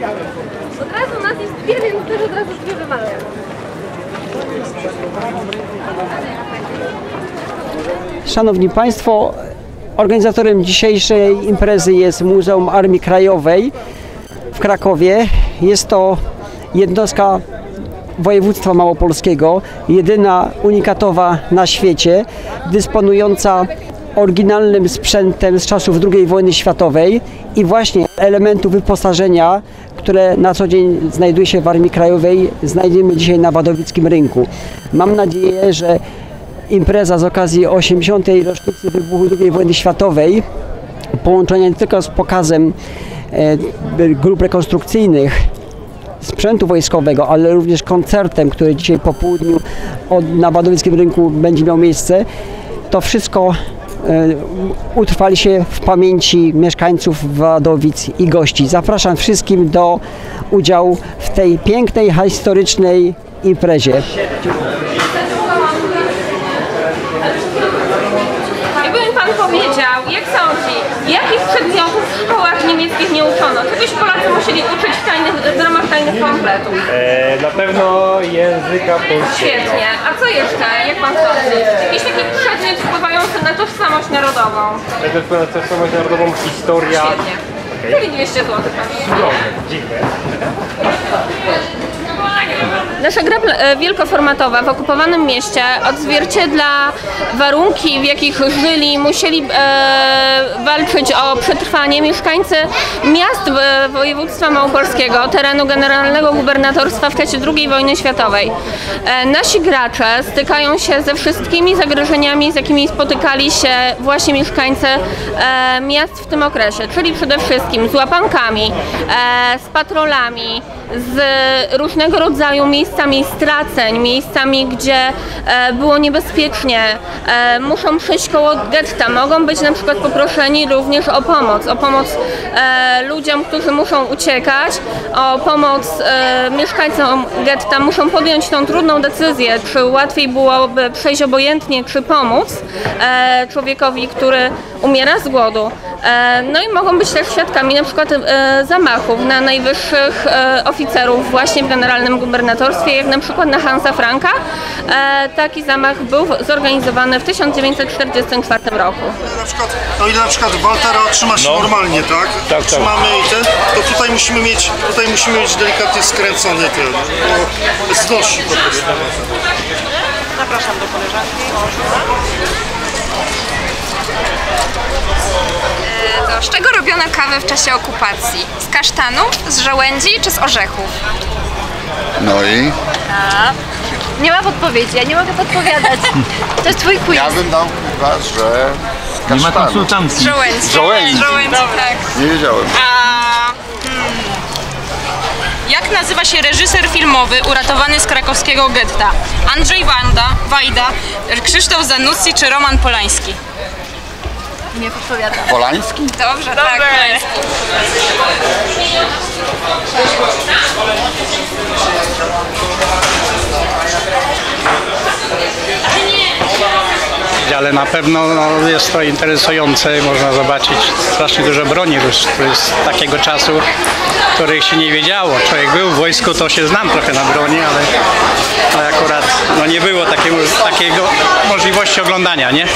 Od razu nas jest dwie, więc też od razu dwie wymawiam. Szanowni Państwo, organizatorem dzisiejszej imprezy jest Muzeum Armii Krajowej w Krakowie. Jest to jednostka województwa małopolskiego, jedyna unikatowa na świecie, dysponująca oryginalnym sprzętem z czasów II wojny światowej i właśnie elementu wyposażenia, które na co dzień znajduje się w Armii Krajowej, znajdziemy dzisiaj na Wadowickim Rynku. Mam nadzieję, że impreza z okazji 80. rocznicy wybuchu II wojny światowej, połączona nie tylko z pokazem e, grup rekonstrukcyjnych sprzętu wojskowego, ale również koncertem, który dzisiaj po południu od, na Wadowickim Rynku będzie miał miejsce, to wszystko utrwali się w pamięci mieszkańców Wadowic i gości. Zapraszam wszystkim do udziału w tej pięknej, historycznej imprezie. Mi Pan powiedział, jak sądzi, jakich przedmiotów w szkołach niemieckich nie uczono? Czegoś Polacy musieli uczyć w, tajnych, w ramach tajnych kompletów? E, na pewno języka polskiego. Świetnie. A co jeszcze, jak Pan sądzi? Jakiś taki przedmiot wpływający na tożsamość narodową? Najpierw na tożsamość narodową, historia. Świetnie. Czyli 200 zł. Dziękuję. Nasza gra e, wielkoformatowa w okupowanym mieście odzwierciedla warunki, w jakich żyli, musieli e, walczyć o przetrwanie mieszkańcy miast e, województwa małopolskiego, terenu generalnego gubernatorstwa w czasie II wojny światowej. E, nasi gracze stykają się ze wszystkimi zagrożeniami, z jakimi spotykali się właśnie mieszkańcy e, miast w tym okresie, czyli przede wszystkim z łapankami, e, z patrolami, z różnego rodzaju miejscami straceń, miejscami, gdzie e, było niebezpiecznie, e, muszą przejść koło getta, mogą być na przykład poproszeni również o pomoc, o pomoc e, ludziom, którzy muszą uciekać, o pomoc mieszkańcom getta, muszą podjąć tą trudną decyzję, czy łatwiej byłoby przejść obojętnie, czy pomóc człowiekowi, który umiera z głodu. E, no i mogą być też świadkami na przykład e, zamachów na najwyższych e, oficerów właśnie w generalnym gubernatorstwie, jak na przykład na Hansa Franka. Taki zamach był zorganizowany w 1944 roku. Na przykład, o ile na przykład Waltera trzyma się No. normalnie, tak? tak. Trzymamy i ten, to tutaj musimy mieć, tutaj musimy mieć delikatnie skręcony ten, bo znosi po prostu. Zapraszam do koleżanki. To z czego robiono kawę w czasie okupacji? Z kasztanu, z żołędzi czy z orzechów? No i Nie ma podpowiedzi, ja nie mogę podpowiadać. To jest twój quiz. ja bym dał chyba, że z Nie ma kasztanu. konsultacji. Żołędzi. Żołędzi. Żołędzi, tak. Nie wiedziałem. A, hmm. Jak nazywa się reżyser filmowy uratowany z krakowskiego getta? Andrzej Wanda, Wajda, Krzysztof Zanussi czy Roman Polański? Nie podpowiadam. Polański? Dobrze, tak. Polański. Ale na pewno no, jest to interesujące, można zobaczyć strasznie dużo broni, jest takiego czasu, których się nie wiedziało. Człowiek był w wojsku, to się znam trochę na broni, ale, ale akurat no, nie było takiego, takiego możliwości oglądania, nie?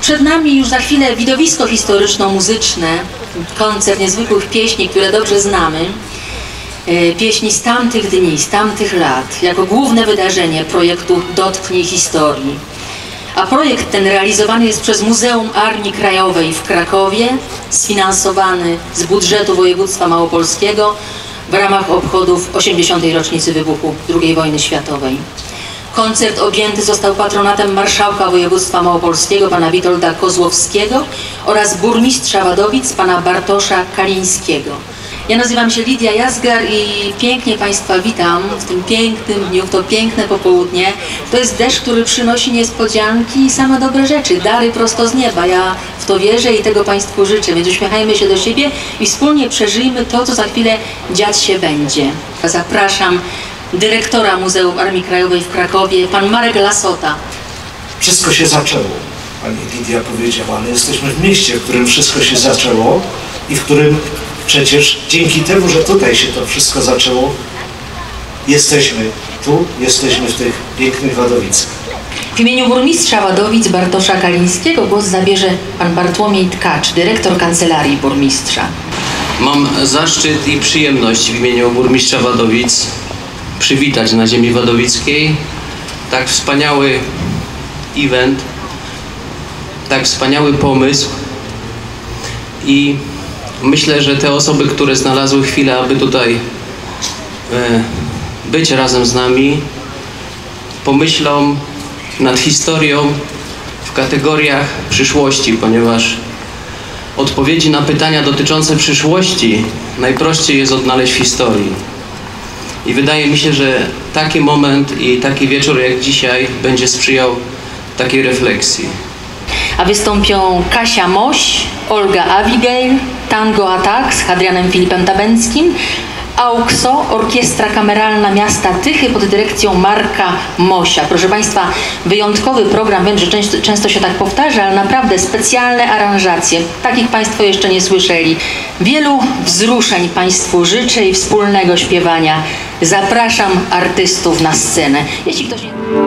Przed nami już za chwilę widowisko historyczno-muzyczne, koncert niezwykłych pieśni, które dobrze znamy. E, Pieśni z tamtych dni, z tamtych lat, jako główne wydarzenie projektu Dotknij Historii. A projekt ten realizowany jest przez Muzeum Armii Krajowej w Krakowie, sfinansowany z budżetu województwa małopolskiego w ramach obchodów 80. rocznicy wybuchu II wojny światowej. Koncert objęty został patronatem marszałka województwa małopolskiego pana Witolda Kozłowskiego oraz burmistrza Wadowic pana Bartosza Kalińskiego. Ja nazywam się Lidia Jazgar i pięknie Państwa witam w tym pięknym dniu, w to piękne popołudnie. To jest deszcz, który przynosi niespodzianki i same dobre rzeczy, dary prosto z nieba. Ja w to wierzę i tego Państwu życzę, więc uśmiechajmy się do siebie i wspólnie przeżyjmy to, co za chwilę dziać się będzie. Zapraszam dyrektora Muzeum Armii Krajowej w Krakowie, pan Marek Lasota. wszystko się zaczęło. Pani Lidia powiedziała, ale jesteśmy w mieście, w którym wszystko się zaczęło i w którym przecież dzięki temu, że tutaj się to wszystko zaczęło, jesteśmy tu, jesteśmy w tych pięknych Wadowicach. W imieniu burmistrza Wadowic Bartosza Kalińskiego głos zabierze pan Bartłomiej Tkacz, dyrektor kancelarii burmistrza. Mam zaszczyt i przyjemność w imieniu burmistrza Wadowic przywitać na ziemi wadowickiej tak wspaniały event, tak wspaniały pomysł i myślę, że te osoby, które znalazły chwilę, aby tutaj e, być razem z nami, pomyślą nad historią w kategoriach przyszłości, ponieważ odpowiedzi na pytania dotyczące przyszłości najprościej jest odnaleźć w historii. I wydaje mi się, że taki moment i taki wieczór jak dzisiaj będzie sprzyjał takiej refleksji. A wystąpią Kasia Moś, Olga Abigail, Tango Attack z Hadrianem Filipem Tabęckim, AUXO, Orkiestra Kameralna Miasta Tychy pod dyrekcją Marka Mosia. Proszę Państwa, wyjątkowy program, wiem, że często, często się tak powtarza, ale naprawdę specjalne aranżacje. Takich Państwo jeszcze nie słyszeli. Wielu wzruszeń Państwu życzę i wspólnego śpiewania. Zapraszam artystów na scenę. Jeśli ktoś nie...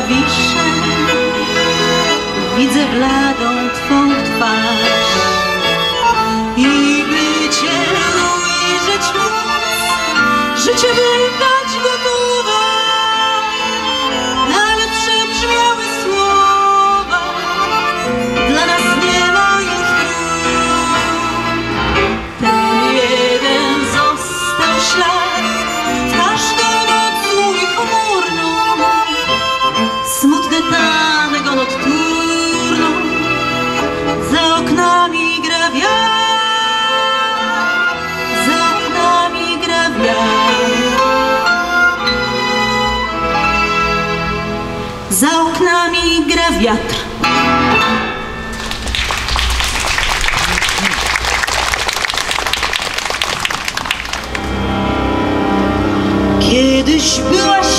klawisze. Widzę bladą Twą twarz teatro. Que düşmüş